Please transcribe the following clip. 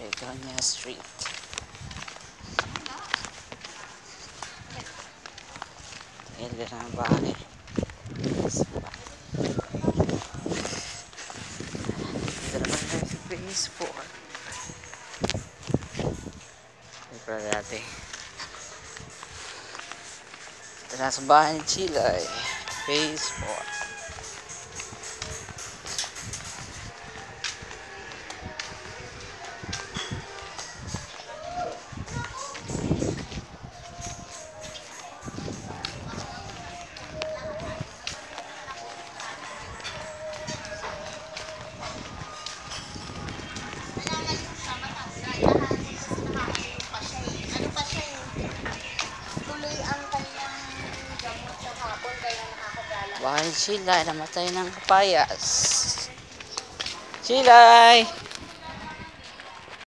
Begonia Street. Tayo sa phase 4. Ito dati. Ito bahay. Phase 4. Buhan Silay, namatay ng kapayas. Silay!